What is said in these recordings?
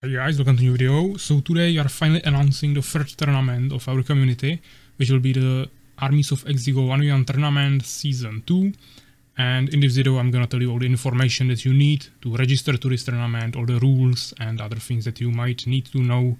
Hey guys, welcome to new video. So today we are finally announcing the first tournament of our community, which will be the Armies of Exigo 1v1 tournament season 2. And in this video I'm gonna tell you all the information that you need to register to this tournament, all the rules and other things that you might need to know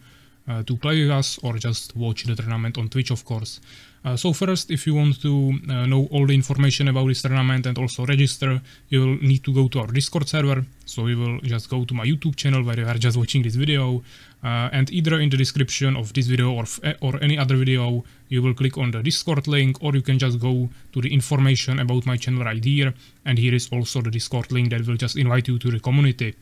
uh, to play with us or just watch the tournament on Twitch of course. Uh, so first, if you want to uh, know all the information about this tournament and also register, you will need to go to our Discord server. So you will just go to my YouTube channel where you are just watching this video, uh, and either in the description of this video or or any other video, you will click on the Discord link, or you can just go to the information about my channel right here, and here is also the Discord link that will just invite you to the community.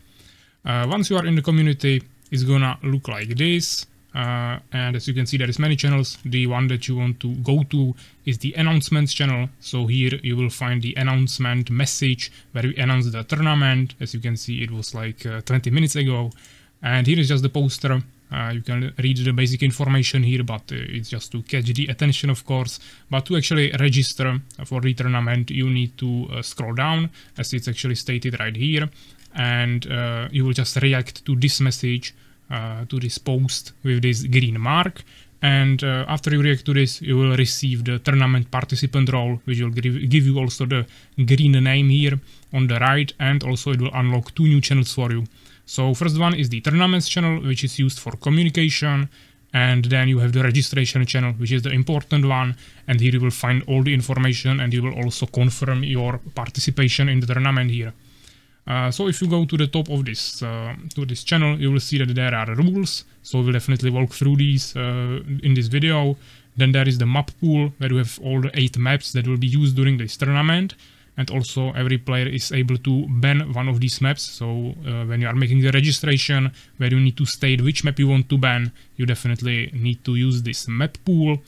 Uh, once you are in the community, it's gonna look like this. Uh, and as you can see there is many channels. The one that you want to go to is the announcements channel. So here you will find the announcement message where we announce the tournament. As you can see it was like uh, 20 minutes ago. And here is just the poster. Uh, you can read the basic information here but uh, it's just to catch the attention of course. But to actually register for the tournament you need to uh, scroll down as it's actually stated right here. And uh, you will just react to this message to this post with this green mark. And uh, after you react to this you will receive the tournament participant role which will give, give you also the green name here on the right and also it will unlock two new channels for you. So first one is the tournaments channel which is used for communication and then you have the registration channel which is the important one. And here you will find all the information and you will also confirm your participation in the tournament here uh, so if you go to the top of this uh, to this channel, you will see that there are rules. So we'll definitely walk through these uh, in this video. Then there is the map pool where you have all the eight maps that will be used during this tournament. And also every player is able to ban one of these maps. So uh, when you are making the registration where you need to state which map you want to ban, you definitely need to use this map pool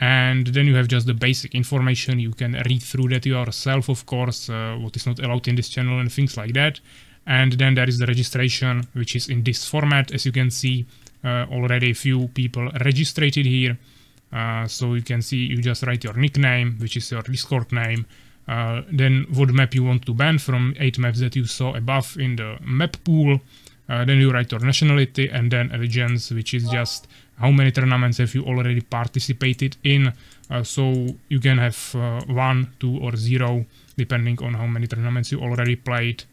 and then you have just the basic information. You can read through that yourself of course uh, what is not allowed in this channel and things like that. And then there is the registration which is in this format. As you can see uh, already a few people registered here. Uh, so you can see you just write your nickname which is your discord name. Uh, then what map you want to ban from eight maps that you saw above in the map pool. Uh, then you write your nationality and then allegiance which is just how many tournaments have you already participated in. Uh, so you can have uh, one, two, or zero, depending on how many tournaments you already played.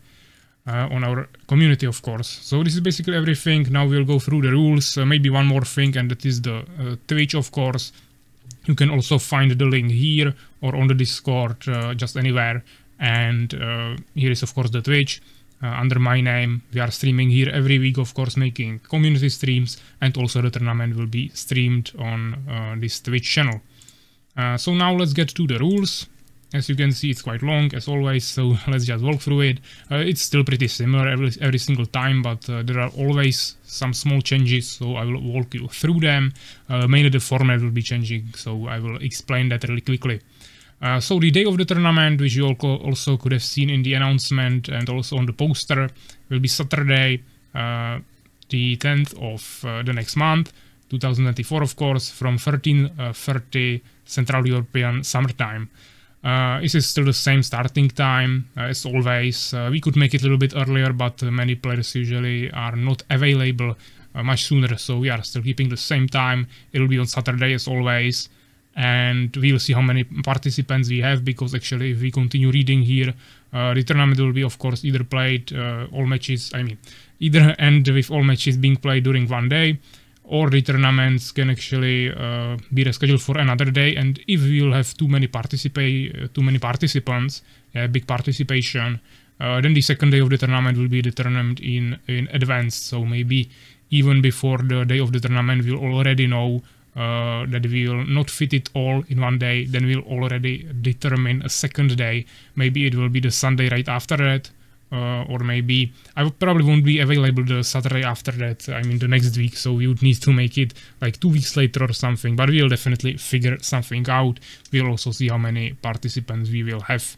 Uh, on our community, of course. So this is basically everything. Now we'll go through the rules. Uh, maybe one more thing, and that is the uh, Twitch, of course. You can also find the link here or on the Discord, uh, just anywhere. And here is, of course, the Twitch uh, under my name. We are streaming here every week, of course, making community streams, and also the tournament will be streamed on uh, this Twitch channel. Uh, so now let's get to the rules. As you can see, it's quite long, as always, so let's just walk through it. Uh, it's still pretty similar every, every single time, but uh, there are always some small changes, so I will walk you through them. Uh, mainly the format will be changing, so I will explain that really quickly. Uh, so the day of the tournament, which you also could have seen in the announcement and also on the poster, will be Saturday, uh, the 10th of uh, the next month, 2024 of course, from 13.30 Central European Summertime. Uh, this is still the same starting time uh, as always. Uh, we could make it a little bit earlier, but many players usually are not available much sooner, so we are still keeping the same time. It will be on Saturday as always and we'll see how many participants we have because actually if we continue reading here uh, the tournament will be of course either played uh, all matches i mean either end with all matches being played during one day or the tournaments can actually uh, be rescheduled for another day. And if we will have too many participate uh, too many participants big participation uh, then the second day of the tournament will be determined in in advance. So maybe even before the day of the tournament we'll already know uh, that we will not fit it all in one day, then we'll already determine a second day. Maybe it will be the Sunday right after that, uh, or maybe I probably won't be available the Saturday after that. I mean the next week, so we would need to make it like two weeks later or something. But we'll definitely figure something out. We'll also see how many participants we will have.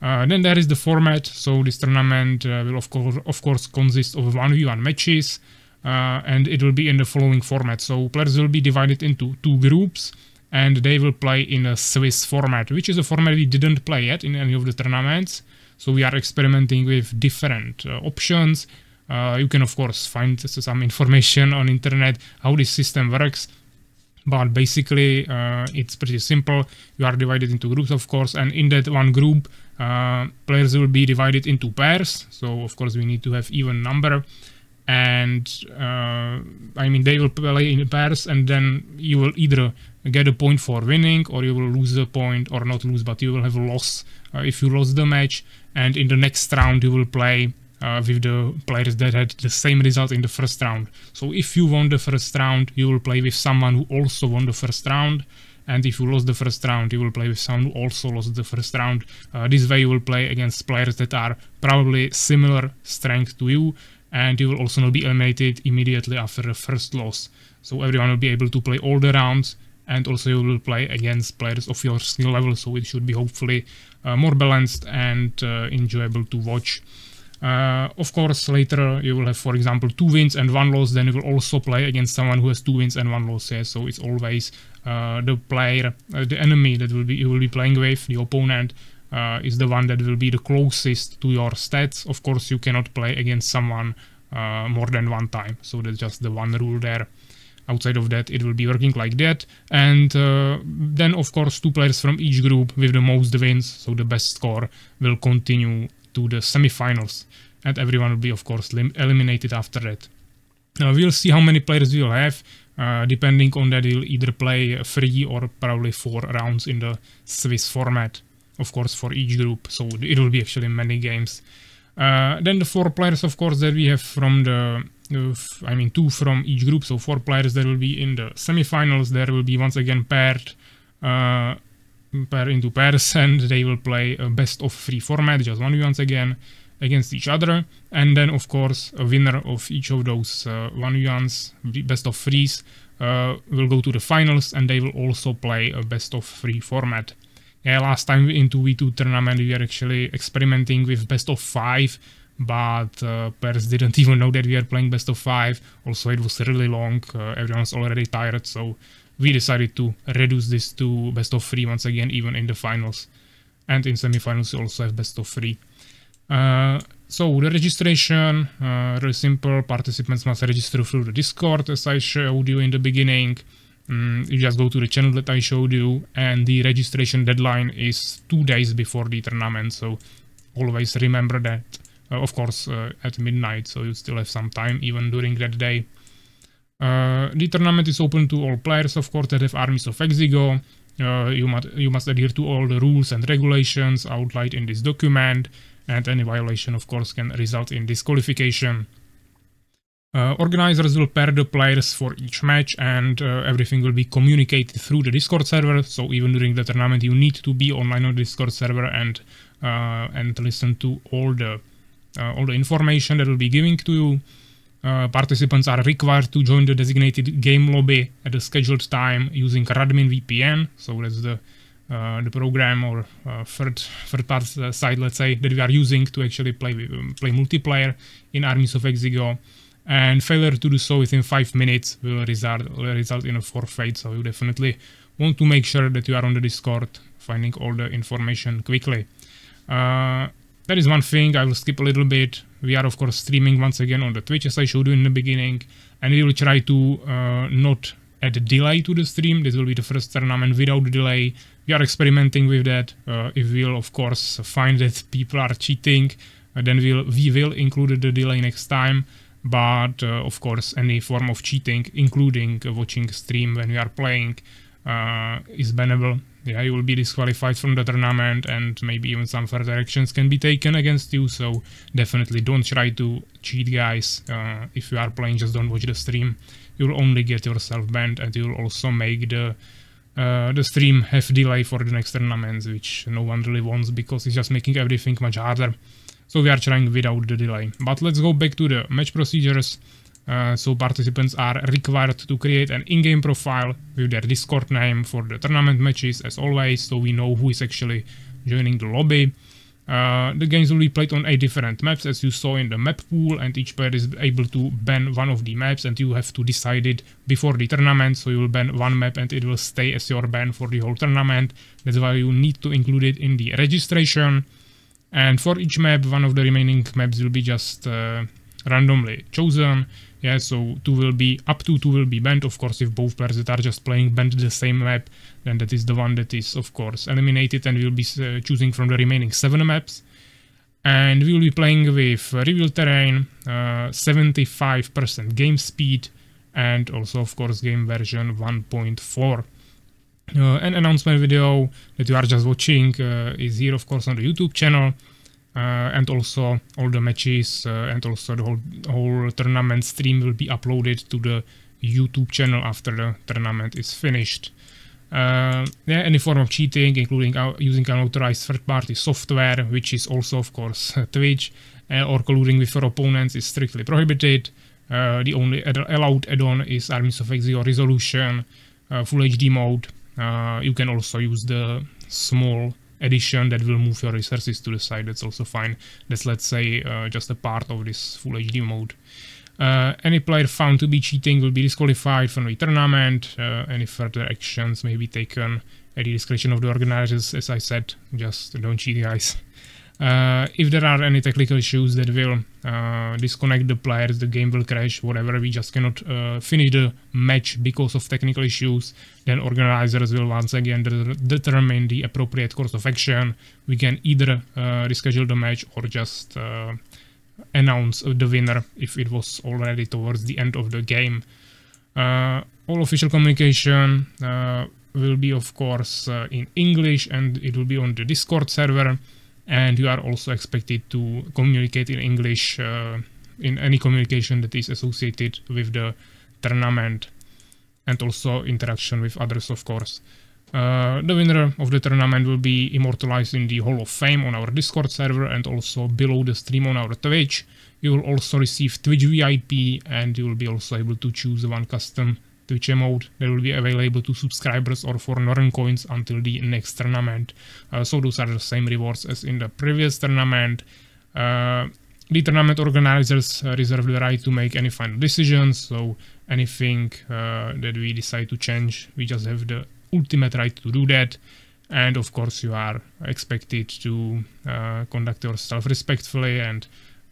Uh, then there is the format. So this tournament uh, will of course of course consist of 1v1 matches uh, and it will be in the following format. So players will be divided into two groups and they will play in a Swiss format, which is a format we didn't play yet in any of the tournaments. So we are experimenting with different uh, options. Uh, you can of course find some information on internet how this system works but basically uh, it's pretty simple you are divided into groups of course and in that one group uh, players will be divided into pairs so of course we need to have even number and uh, I mean they will play in pairs and then you will either get a point for winning or you will lose a point or not lose but you will have a loss uh, if you lost the match and in the next round you will play uh, with the players that had the same result in the first round. So if you won the first round, you will play with someone who also won the first round. And if you lost the first round, you will play with someone who also lost the first round. Uh, this way you will play against players that are probably similar strength to you. And you will also not be eliminated immediately after the first loss. So everyone will be able to play all the rounds and also you will play against players of your skill level so it should be hopefully uh, more balanced and uh, enjoyable to watch. Uh, of course, later you will have, for example, two wins and one loss. Then you will also play against someone who has two wins and one loss. Yeah? So it's always uh, the player, uh, the enemy that will be you will be playing with, the opponent, uh, is the one that will be the closest to your stats. Of course, you cannot play against someone uh, more than one time. So that's just the one rule there. Outside of that, it will be working like that. And uh, then, of course, two players from each group with the most wins, so the best score, will continue to the semifinals and everyone will be of course eliminated after that. Now we'll see how many players we'll have. Uh, depending on that, you'll either play three or probably four rounds in the Swiss format, of course, for each group. So it will be actually many games. Uh, then the four players, of course, that we have from the, uh, I mean, two from each group. So four players that will be in the semifinals. There will be once again paired, uh, pair into pairs, and they will play a best of three format, just one once again against each other and then of course a winner of each of those uh, one yuans best of threes uh, will go to the finals and they will also play a best of three format yeah last time in 2v2 tournament we were actually experimenting with best of five but uh, players didn't even know that we are playing best of five. Also it was really long uh, everyone's already tired so we decided to reduce this to best of three once again even in the finals. And in semifinals we also have best of three. Uh, so the registration, uh, really simple, participants must register through the Discord as I showed you in the beginning. Um, you just go to the channel that I showed you and the registration deadline is two days before the tournament, so always remember that. Uh, of course, uh, at midnight, so you still have some time even during that day. Uh, the tournament is open to all players, of course, that have armies of Exigo. Uh, you, must, you must adhere to all the rules and regulations outlined in this document and any violation of course can result in disqualification. Uh, organizers will pair the players for each match and uh, everything will be communicated through the Discord server. So even during the tournament, you need to be online on the Discord server and uh, and listen to all the uh, all the information that will be giving to you. Uh, participants are required to join the designated game lobby at the scheduled time using Radmin VPN. So that's the uh, the program or third third part side, let's say, that we are using to actually play um, play multiplayer in Armies of Exigo. And failure to do so within five minutes will result will result in a forfeit. So you definitely want to make sure that you are on the Discord, finding all the information quickly. Uh, that is one thing. I will skip a little bit. We are of course streaming once again on the Twitch as I showed you in the beginning, and we will try to uh, not add a delay to the stream. This will be the first tournament without delay we are experimenting with that. Uh, if we'll of course find that people are cheating, uh, then we'll we will include the delay next time. But uh, of course, any form of cheating, including watching stream when we are playing, uh, is bannable. Yeah, you will be disqualified from the tournament, and maybe even some further actions can be taken against you. So definitely don't try to cheat, guys. Uh, if you are playing, just don't watch the stream. You'll only get yourself banned, and you'll also make the uh, the stream have delay for the next tournaments, which no one really wants because it's just making everything much harder. So we are trying without the delay. But let's go back to the match procedures. Uh, so participants are required to create an in-game profile with their Discord name for the tournament matches as always, so we know who is actually joining the lobby. Uh, the games will be played on eight different maps as you saw in the map pool and each player is able to ban one of the maps and you have to decide it before the tournament so you will ban one map and it will stay as your ban for the whole tournament. That's why you need to include it in the registration and for each map one of the remaining maps will be just uh, randomly chosen. Yeah, so two will be up to two will be banned. Of course, if both players that are just playing banned the same map, then that is the one that is of course eliminated, and we'll be uh, choosing from the remaining seven maps. And we will be playing with reveal terrain, 75% uh, game speed, and also of course game version 1.4. Uh, an announcement video that you are just watching uh, is here of course on the YouTube channel. Uh, and also all the matches and also the whole whole tournament stream will be uploaded to the YouTube channel after the tournament is finished. Uh, yeah, any form of cheating, including using unauthorized third-party software, which is also, of course, Twitch, uh, or colluding with your opponents is strictly prohibited. Uh, the only ad allowed add-on is Armies of Exigo Resolution, Full HD mode. You can also use the small edition that will move your resources to the side. That's also fine. That's let's say uh, just a part of this full HD mode. Uh, any player found to be cheating will be disqualified from the tournament. Uh, any further actions may be taken at the discretion of the organizers. As I said, just don't cheat, guys. Uh, if there are any technical issues that will uh, disconnect the players, the game will crash, whatever, we just cannot uh, finish the match because of technical issues, then organizers will once again de determine the appropriate course of action. We can either uh, reschedule the match or just uh, announce the winner if it was already towards the end of the game. Uh, all official communication will be of course in English and it will be on the Discord server and you are also expected to communicate in English uh, in any communication that is associated with the tournament and also interaction with others of course. Uh, the winner of the tournament will be immortalized in the Hall of Fame on our Discord server and also below the stream on our Twitch. You will also receive Twitch VIP and you will be also able to choose one custom Twitch emote that will be available to subscribers or for Norn coins until the next tournament. Uh, so those are the same rewards as in the previous tournament. Uh, the tournament organizers uh, reserve the right to make any final decisions, so anything uh, that we decide to change, we just have the ultimate right to do that. And of course, you are expected to uh, conduct yourself respectfully and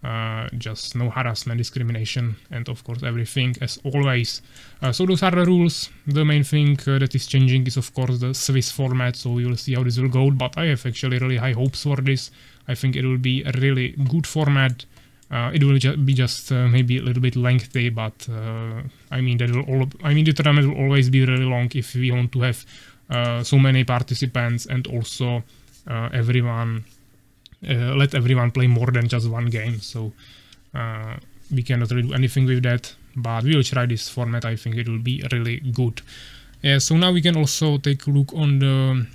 uh, just no harassment, discrimination, and of course everything as always. Uh, so those are the rules. The main thing uh, that is changing is of course the Swiss format, so we will see how this will go, but I have actually really high hopes for this. I think it will be a really good format. Uh, it will ju be just uh, maybe a little bit lengthy, but I mean that will all. I mean the tournament will always be really long if we want to have so many participants and also everyone let everyone play more than just one game. So uh, we cannot really do anything with that, but we will try this format. I think it will be really good. Yeah, so now we can also take a look on the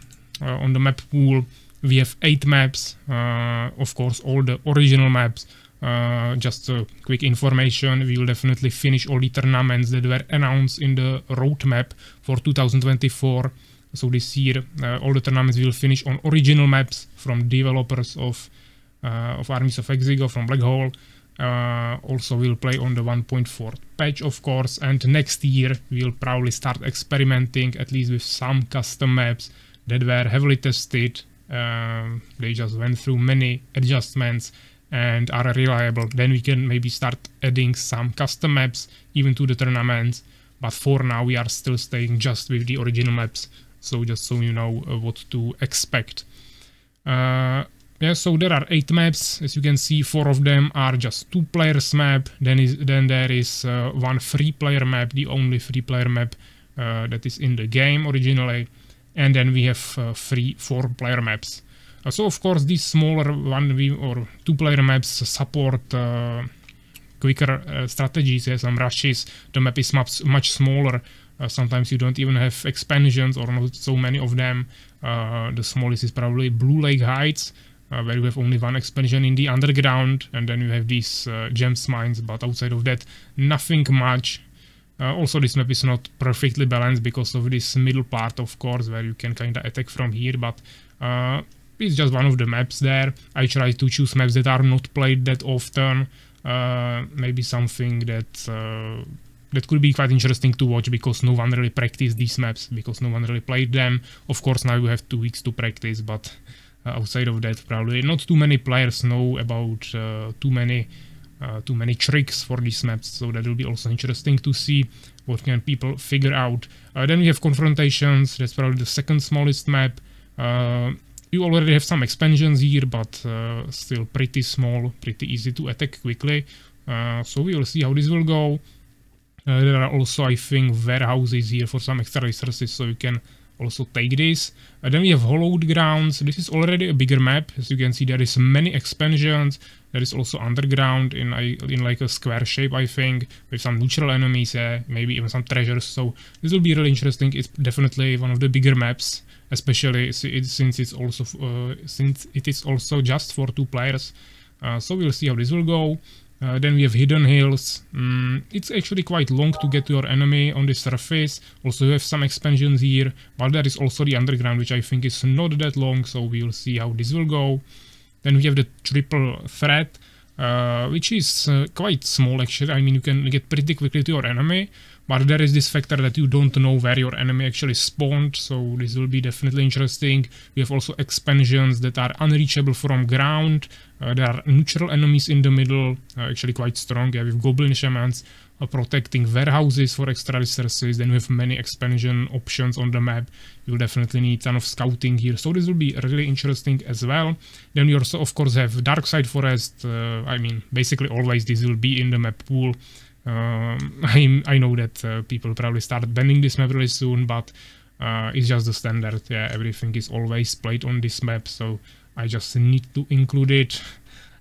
uh, on the map pool. We have eight maps, of course, all the original maps. Uh, just a quick information, we will definitely finish all the tournaments that were announced in the roadmap for 2024. So this year, uh, all the tournaments will finish on original maps from developers of uh, of Armies of Exigo from Black Hole. Uh, also, we'll play on the 1.4 patch, of course, and next year we'll probably start experimenting at least with some custom maps that were heavily tested. Um, they just went through many adjustments and are reliable. Then we can maybe start adding some custom maps even to the tournaments. But for now, we are still staying just with the original maps so just so you know uh, what to expect. Uh, yeah, so there are eight maps. As you can see, four of them are just two players map. Then is then there is uh, one free player map, the only free player map uh, that is in the game originally, and then we have uh, three four player maps. Uh, so of course these smaller one or two player maps support quicker strategies. Yeah, some rushes. The map is much much smaller uh, sometimes you don't even have expansions or not so many of them. Uh, the smallest is probably Blue Lake Heights, uh, where you have only one expansion in the underground, and then you have these gems mines, but outside of that, nothing much. Uh, also, this map is not perfectly balanced because of this middle part, of course, where you can kind of attack from here, but uh, it's just one of the maps there. I try to choose maps that are not played that often, uh, maybe something that that could be quite interesting to watch because no one really practiced these maps because no one really played them. Of course, now you have two weeks to practice, but uh, outside of that, probably not too many players know about uh, too many uh, too many tricks for these maps. So that will be also interesting to see what can people figure out. Uh, then we have confrontations. That's probably the second smallest map. Uh, you already have some expansions here, but uh, still pretty small, pretty easy to attack quickly. So we will see how this will go. Uh, there are also, I think, warehouses here for some extra resources, so you can also take this. Uh, then we have hollowed grounds. This is already a bigger map. As you can see, there is many expansions. There is also underground in in like a square shape, I think, with some neutral enemies, uh, maybe even some treasures. So this will be really interesting. It's definitely one of the bigger maps, especially since it's also uh, since it is also just for two players. So we'll see how this will go. Uh, then we have hidden hills. Mm, it's actually quite long to get to your enemy on the surface. Also you have some expansions here, but there is also the underground, which I think is not that long, so we will see how this will go. Then we have the triple threat, uh, which is uh, quite small actually. I mean, you can get pretty quickly to your enemy, but there is this factor that you don't know where your enemy actually spawned, so this will be definitely interesting. We have also expansions that are unreachable from ground. Uh, there are neutral enemies in the middle, uh, actually quite strong. Yeah, with goblin shamans uh, protecting warehouses for extra resources. Then we have many expansion options on the map. You'll definitely need ton of scouting here, so this will be really interesting as well. Then you also, of course, have Dark Side Forest. Uh, I mean, basically always this will be in the map pool. Um, I, I know that uh, people probably start banning this map really soon, but uh, it's just the standard. Yeah, everything is always played on this map, so I just need to include it.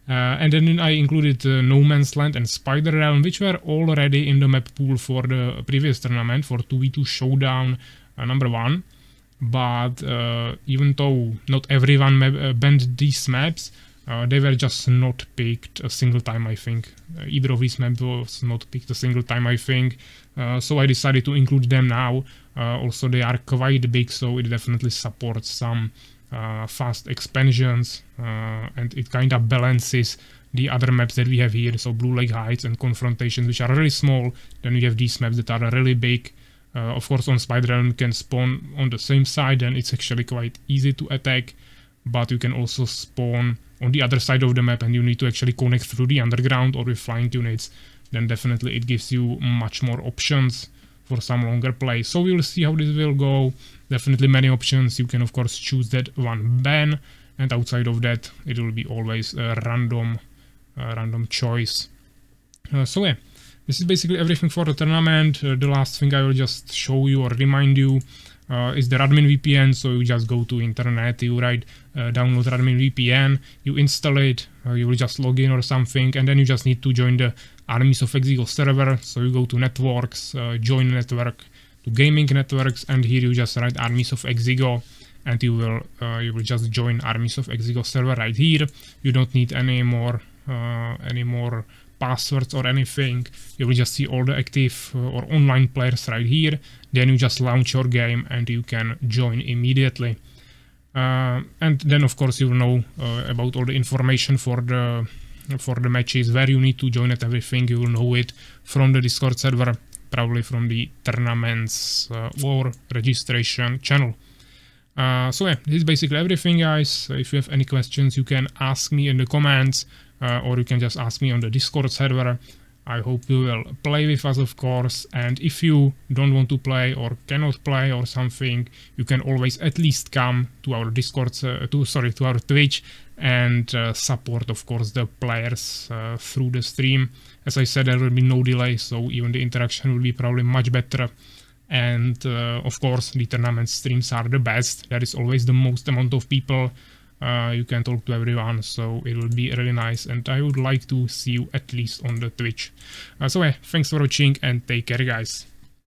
Uh, and then I included uh, No Man's Land and Spider Realm, which were already in the map pool for the previous tournament for 2v2 Showdown uh, number 1. But uh, even though not everyone banned these maps, uh, they were just not picked a single time, I think. Uh, either of these maps was not picked a single time, I think. Uh, so I decided to include them now. Uh, also, they are quite big, so it definitely supports some uh, fast expansions, uh, and it kind of balances the other maps that we have here. So Blue Lake Heights and Confrontations, which are really small. Then we have these maps that are really big. of course, on Spider Realm, you can spawn on the same side, and it's actually quite easy to attack. But you can also spawn on the other side of the map and you need to actually connect through the underground or with flying units, then definitely it gives you much more options for some longer play. So we'll see how this will go. Definitely many options. You can of course choose that one ban and outside of that it will be always a random, random choice. Uh, so yeah, this is basically everything for the tournament. Uh, the last thing I will just show you or remind you uh, is the Radmin VPN. So you just go to internet, you write uh, download Radmin VPN, you install it, uh, you will just log in or something, and then you just need to join the Armies of Exigo server. So you go to networks, uh, join network, to gaming networks, and here you just write Armies of Exigo and you will uh, you will just join Armies of Exigo server right here. You don't need any more uh, any more passwords or anything. You will just see all the active uh, or online players right here. Then you just launch your game and you can join immediately. Uh, and then of course you will know uh, about all the information for the for the matches where you need to join at everything you will know it from the discord server probably from the tournaments uh, or registration channel uh, so yeah this is basically everything guys if you have any questions you can ask me in the comments uh, or you can just ask me on the discord server I hope you will play with us, of course. And if you don't want to play or cannot play or something, you can always at least come to our Discord, uh, to sorry, to our Twitch and uh, support, of course, the players uh, through the stream. As I said, there will be no delay, so even the interaction will be probably much better. And uh, of course, the tournament streams are the best. There is always the most amount of people uh, you can talk to everyone so it will be really nice and I would like to see you at least on the Twitch. Uh, so yeah, thanks for watching and take care guys.